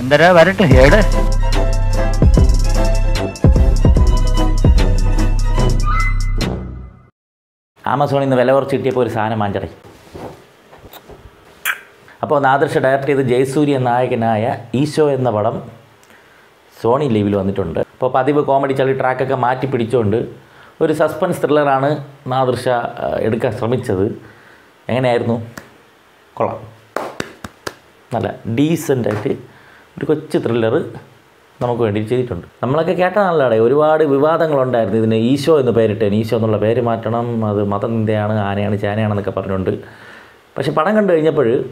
എന്തരാ? വരട്ടെ ഏട് ആമസോണിൽ നിന്ന് വില കുറച്ച് കിട്ടിയപ്പോൾ ഒരു സാധനം വാങ്ങിച്ചടേ അപ്പോൾ നാദർഷ ഡയറക്റ്റ് ചെയ്ത് ജയസൂര്യ നായകനായ ഈശോ എന്ന പടം സോണി ലീവിൽ വന്നിട്ടുണ്ട്. അപ്പോൾ പതിവ് കോമഡി ചളി ട്രാക്കൊക്കെ മാറ്റി പിടിച്ചുകൊണ്ട് ഒരു സസ്പെൻസ് ത്രില്ലറാണ് നാദൃശ എടുക്കാൻ ശ്രമിച്ചത്. എങ്ങനെയായിരുന്നു? കൊള്ളാം. നല്ല ഡീസന്റായിട്ട് ഒരു കൊച്ചു ത്രില്ലർ നമുക്ക് വേണ്ടി ചെയ്തിട്ടുണ്ട്. നമ്മളൊക്കെ കേട്ടതാണല്ലേ ഒരുപാട് വിവാദങ്ങളുണ്ടായിരുന്നു. ഇതിന് ഈശോ എന്ന് പേരിട്ടേന്. ഈശോ എന്നുള്ള പേര് മാറ്റണം. അത് മതനിന്ദയാണ് ആനയാണ് ചാനയാണെന്നൊക്കെ പറഞ്ഞുകൊണ്ട്. പക്ഷെ പടം കണ്ടു കഴിഞ്ഞപ്പോൾ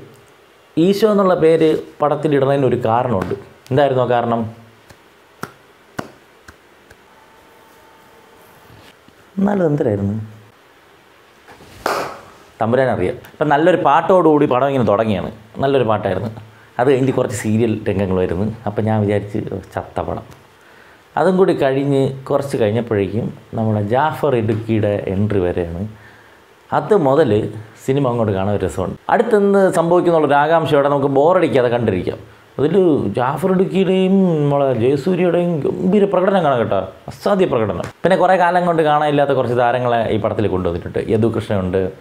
ഈശോ എന്നുള്ള പേര് പടത്തിലിടുന്നതിന് ഒരു കാരണമുണ്ട്. എന്തായിരുന്നു ആ കാരണം? എന്നാലും എന്തരായിരുന്നു തമ്പുരാൻ അറിയാം ഇപ്പം നല്ലൊരു പാട്ടോടുകൂടി പടം ഇങ്ങനെ തുടങ്ങിയാണ്. നല്ലൊരു പാട്ടായിരുന്നു. അത് കഴിഞ്ഞ് കുറച്ച് സീരിയൽ രംഗങ്ങൾ വരുന്നു അപ്പോൾ ഞാൻ വിചാരിച്ച് "ഓ, ചത്ത പടം അതും കൂടി കഴിഞ്ഞ് കുറച്ച് കഴിഞ്ഞപ്പോഴേക്കും നമ്മുടെ ജാഫർ ഇടുക്കിയുടെ എൻട്രി വരെയാണ്. അത് മുതൽ സിനിമ അങ്ങോട്ട് കാണാൻ ഒരു രസമുണ്ട്. അടുത്തെന്ന് സംഭവിക്കുന്നുള്ളൊരു ആകാംക്ഷയോടെ നമുക്ക് ബോറടിക്കാതെ കണ്ടിരിക്കാം. അതിൽ ജാഫർ ഇടുക്കിയുടെയും നമ്മളെ ജയസൂര്യയുടെയും ഗംഭീര പ്രകടനം കാണാം കേട്ടോ. അസാധ്യ പ്രകടനം. പിന്നെ കുറേ കാലം കൊണ്ട് കാണാനില്ലാത്ത കുറച്ച് താരങ്ങളെ ഈ പടത്തിൽ കൊണ്ടുവന്നിട്ടുണ്ട്. യദു കൃഷ്ണനുണ്ട്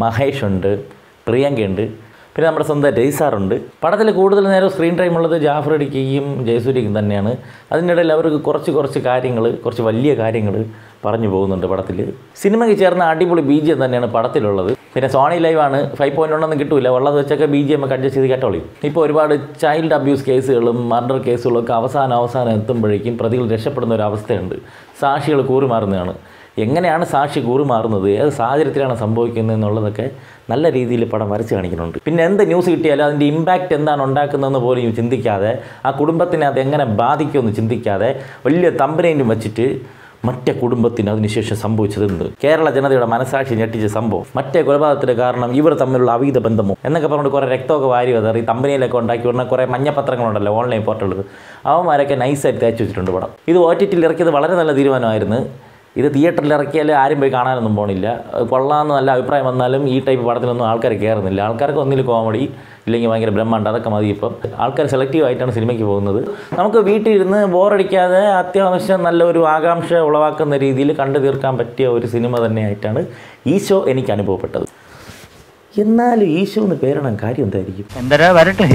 മഹേഷ് ഉണ്ട് പ്രിയങ്കയുണ്ട്. പിന്നെ നമ്മുടെ സ്വന്തം ജയ്സാറുണ്ട്. പടത്തിൽ കൂടുതൽ നേരം സ്ക്രീൻ ടൈം ഉള്ളത് ജാഫർ അടിക്കുകയും ജയസൂര്യക്കും തന്നെയാണ്. അതിനിടയിൽ അവർക്ക് കുറച്ച് കുറച്ച് കാര്യങ്ങൾ കുറച്ച് വലിയ കാര്യങ്ങൾ പറഞ്ഞു പോകുന്നുണ്ട് പടത്തിൽ. സിനിമയ്ക്ക് ചേർന്ന അടിപൊളി ബി ജി തന്നെയാണ് പടത്തിലുള്ളത്. പിന്നെ സോണി ലൈവാണ് ഫൈവ് പോയിന്റ് ഒന്നും കിട്ടില്ല ഉള്ളത് വെച്ചൊക്കെ ബി ജി എം ഒക്കെ അഡ്ജസ്റ്റ് ചെയ്ത് കേട്ടോളി. ഇപ്പോൾ ഒരുപാട് ചൈൽഡ് അബ്യൂസ് കേസുകളും മർഡർ കേസുകളൊക്കെ അവസാനം അവസാനം എത്തുമ്പോഴേക്കും പ്രതികൾ രക്ഷപ്പെടുന്ന ഒരു അവസ്ഥയുണ്ട്. സാക്ഷികൾ കൂറുമാറുന്നതാണ്. എങ്ങനെയാണ് സാക്ഷി കൂറുമാറുന്നത്? ഏത് സാഹചര്യത്തിലാണ് സംഭവിക്കുന്നത് എന്നുള്ളതൊക്കെ നല്ല രീതിയിൽ പടം വരച്ച് കാണിക്കുന്നുണ്ട്. പിന്നെ എന്ത് ന്യൂസ് കിട്ടിയാലും അതിന്റെ ഇമ്പാക്റ്റ് എന്താണ് ഉണ്ടാക്കുന്നതെന്ന് പോലും ചിന്തിക്കാതെ ആ കുടുംബത്തിനെ അത് എങ്ങനെ ബാധിക്കുമെന്ന് ചിന്തിക്കാതെ വലിയ തമ്പനേനും വെച്ചിട്ട് മറ്റേ കുടുംബത്തിന് അതിനുശേഷം സംഭവിച്ചതെന്ത്? കേരള ജനതയുടെ മനസാക്ഷി ഞെട്ടിച്ച സംഭവം. മറ്റേ കൊലപാതകത്തിന് കാരണം ഇവർ തമ്മിലുള്ള അവീത ബന്ധമോ? എന്നൊക്കെ പറഞ്ഞിട്ട് കുറേ രക്തമൊക്കെ വാരി വതറി തമ്പനിയിലൊക്കെ ഉണ്ടാക്കി വിടുന്ന കുറേ മഞ്ഞപ്പത്രങ്ങളുണ്ടല്ലോ ഓൺലൈൻ പോർട്ടലുകൾ അവന്മാരൊക്കെ നൈസായിട്ട് തേച്ച് വെച്ചിട്ടുണ്ട് പടം. ഇത് ഒ ടി ടിയിൽ ഇറക്കിയത് വളരെ നല്ല തീരുമാനമായിരുന്നു. ഇത് തിയേറ്ററിൽ ഇറക്കിയാൽ ആരും പോയി കാണാനൊന്നും പോണില്ല. കൊള്ളാമെന്ന് നല്ല അഭിപ്രായം വന്നാലും ഈ ടൈപ്പ് പടത്തിലൊന്നും ആൾക്കാർ കയറുന്നില്ല ആൾക്കാർക്ക് ഒന്നിൽ കോമഡി ഇല്ലെങ്കിൽ ഭയങ്കര ബ്രഹ്മാണ്ട് അതൊക്കെ മതി ഇപ്പം. ആൾക്കാർ സെലക്റ്റീവ് ആയിട്ടാണ് സിനിമയ്ക്ക് പോകുന്നത്. നമുക്ക് വീട്ടിലിരുന്ന് ബോറടിക്കാതെ അത്യാവശ്യം നല്ലൊരു ആകാംക്ഷ ഉളവാക്കുന്ന രീതിയിൽ കണ്ടു തീർക്കാൻ പറ്റിയ ഒരു സിനിമ തന്നെയായിട്ടാണ് ഈ ഷോ എനിക്ക് അനുഭവപ്പെട്ടത്. എന്നാലും ഈശോ എന്ന് പേരണം കാര്യം എന്തായിരിക്കും? എന്തരാ വരട്ടെ